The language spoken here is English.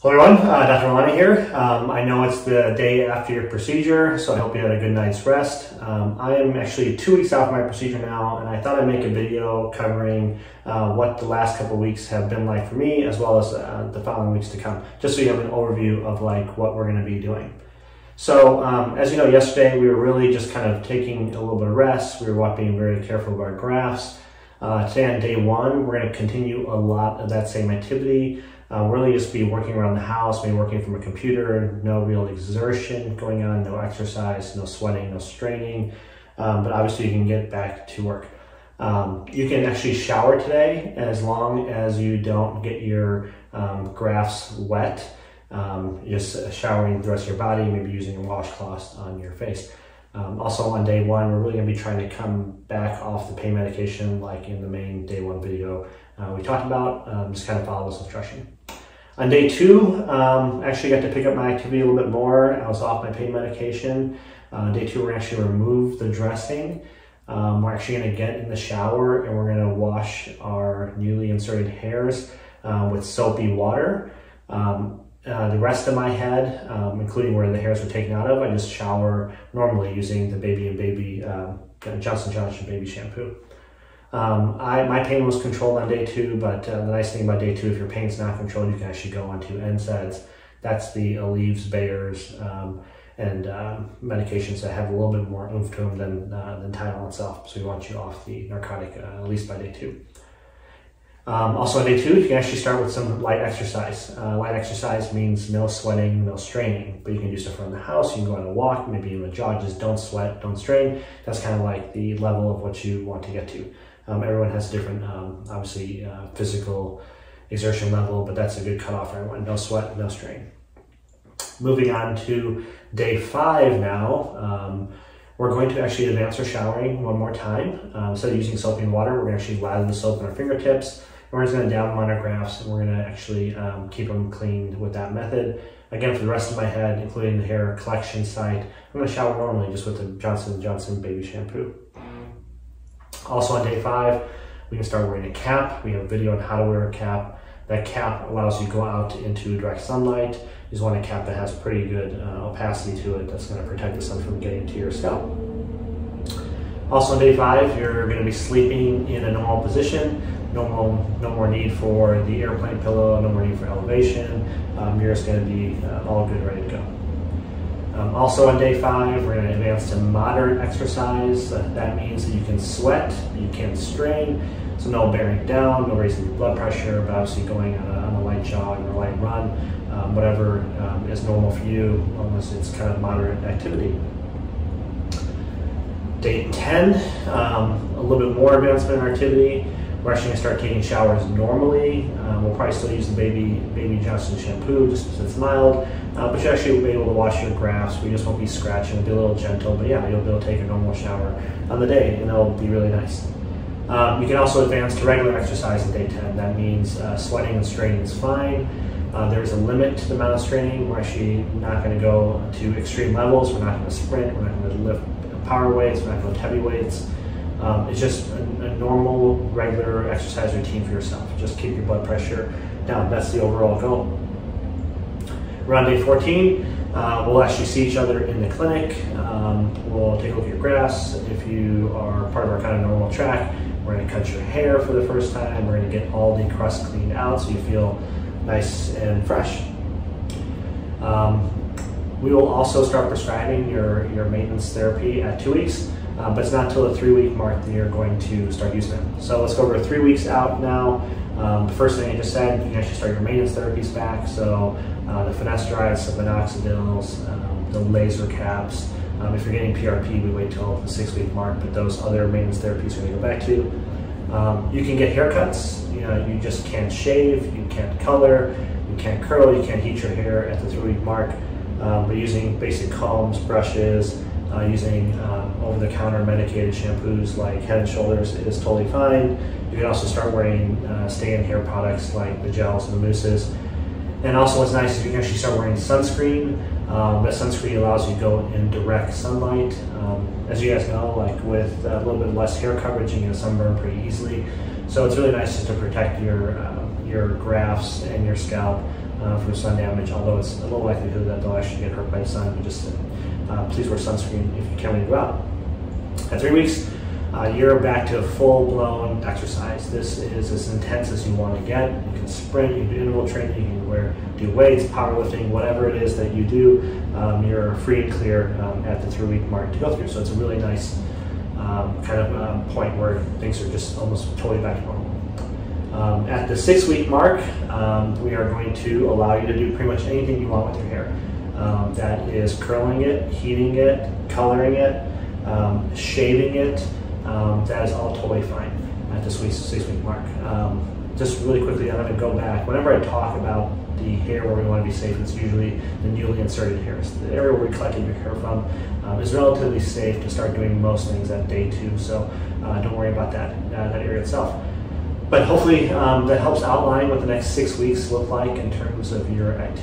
Hello everyone, uh, Dr. Milani here. Um, I know it's the day after your procedure, so I hope you had a good night's rest. Um, I am actually two weeks off my procedure now, and I thought I'd make a video covering uh, what the last couple weeks have been like for me, as well as uh, the following weeks to come, just so you have an overview of like what we're going to be doing. So, um, as you know, yesterday we were really just kind of taking a little bit of rest. We were being very careful of our grafts. Uh, today on day one, we're going to continue a lot of that same activity. Uh, really just be working around the house, maybe working from a computer, no real exertion going on, no exercise, no sweating, no straining. Um, but obviously you can get back to work. Um, you can actually shower today as long as you don't get your um, grafts wet. Um, just showering the rest of your body, maybe using a washcloth on your face. Um, also on day one, we're really gonna be trying to come back off the pain medication like in the main day one video uh, we talked about. Um, just kind of follow this instruction. On day two, um, actually got to pick up my activity a little bit more. I was off my pain medication. Uh, day two, we're actually remove the dressing. Um, we're actually going to get in the shower and we're going to wash our newly inserted hairs uh, with soapy water. Um, uh, the rest of my head, um, including where the hairs were taken out of, I just shower normally using the Baby and Baby um, Johnson Johnson baby shampoo. Um, I, my pain was controlled on day two, but uh, the nice thing about day two, if your pain's not controlled, you can actually go on onto NSAIDs. That's the Aleve, Bayer's, um, and um, medications that have a little bit more oomph to them than, uh, than Tylenol itself. So we want you off the narcotic uh, at least by day two. Um, also on day two, you can actually start with some light exercise. Uh, light exercise means no sweating, no straining, but you can do stuff around the house. You can go on a walk, maybe even a jog, just don't sweat, don't strain. That's kind of like the level of what you want to get to. Um, everyone has a different, um, obviously, uh, physical exertion level, but that's a good cutoff for everyone. No sweat, no strain. Moving on to day five now, um, we're going to actually advance our showering one more time. Um, instead of using soap and water, we're going to actually lather the soap in our fingertips. And we're just going to down them on our grafts, and we're going to actually um, keep them cleaned with that method. Again, for the rest of my head, including the hair collection site, I'm going to shower normally just with the Johnson Johnson baby shampoo. Also on day five, we can start wearing a cap. We have a video on how to wear a cap. That cap allows you to go out into direct sunlight. You just want a cap that has pretty good uh, opacity to it that's going to protect the sun from getting to your scalp. Also on day five, you're going to be sleeping in a normal position. No, more, no more need for the airplane pillow, no more need for elevation. Um, you're just going to be uh, all good, ready to go. Um, also on day five, we're going to advance to moderate exercise. Uh, that means that you can sweat, you can strain, so no bearing down, no raising your blood pressure, but obviously going on a, on a light jog or a light run, um, whatever um, is normal for you, unless it's kind of moderate activity. Day 10, um, a little bit more advancement in activity. We're actually gonna start taking showers normally. Uh, we'll probably still use the Baby Baby Johnson shampoo just because it's mild, uh, but you actually will be able to wash your grafts. We just won't be scratching, it'll be a little gentle, but yeah, you'll be able to take a normal shower on the day and it'll be really nice. Um, you can also advance to regular exercise in day 10. That means uh, sweating and straining is fine. Uh, there's a limit to the amount of straining. We're actually not going to go to extreme levels. We're not going to sprint. We're not going to lift power weights. We're not going to lift heavy weights. Um, it's just a, a, normal, regular exercise routine for yourself. Just keep your blood pressure down. That's the overall goal. Around day 14, uh, we'll actually see each other in the clinic. Um, we'll take a look at your grafts. If you are part of our kind of normal track, we're going to cut your hair for the first time. We're going to get all the crust cleaned out so you feel nice and fresh. Um, we will also start prescribing your, your maintenance therapy at two weeks. Uh, but it's not until the three week mark that you're going to start using them. So let's go over three weeks out now. Um, the first thing I just said, you can actually start your maintenance therapies back. So uh, the finasterides, the minoxidils, um, the laser caps. Um, if you're getting PRP, we wait till the six week mark, but those other maintenance therapies we're gonna go back to. Um, you can get haircuts. You know, you just can't shave, you can't color, you can't curl, you can't heat your hair at the three week mark. Um, but using basic combs, brushes, uh, using um, over-the-counter medicated shampoos like Head and Shoulders is totally fine. You can also start wearing uh, stay-in hair products like the gels and the mousses. And also what's nice is you can actually start wearing sunscreen. Um, that sunscreen allows you to go in direct sunlight. Um, as you guys know, like with a little bit less hair coverage, you can sunburn pretty easily. So it's really nice just to protect your, uh, your grafts and your scalp uh, from sun damage, although it's a low likelihood that they'll actually get hurt by the sun. But just uh, please wear sunscreen if you can when you go out. At three weeks, uh, you're back to full-blown exercise. This is as intense as you want to get. You can sprint, you can do interval training, you can wear, do weights, powerlifting, whatever it is that you do, um, you're free and clear um, at the three-week mark to go through. So it's a really nice um, kind of um, point where things are just almost totally back to normal. Um, at the six-week mark, um, we are going to allow you to do pretty much anything you want with your hair. That is curling it, heating it, coloring it, shaving it, um, that is all totally fine at this week, six week mark. Um, just really quickly, I'm to go back. Whenever I talk about the hair where we want to be safe, it's usually the newly inserted hairs. The area where we're collecting your hair from um, is relatively safe to start doing most things at day two. So uh, don't worry about that, uh, that area itself. But hopefully um, that helps outline what the next six weeks look like in terms of your activity.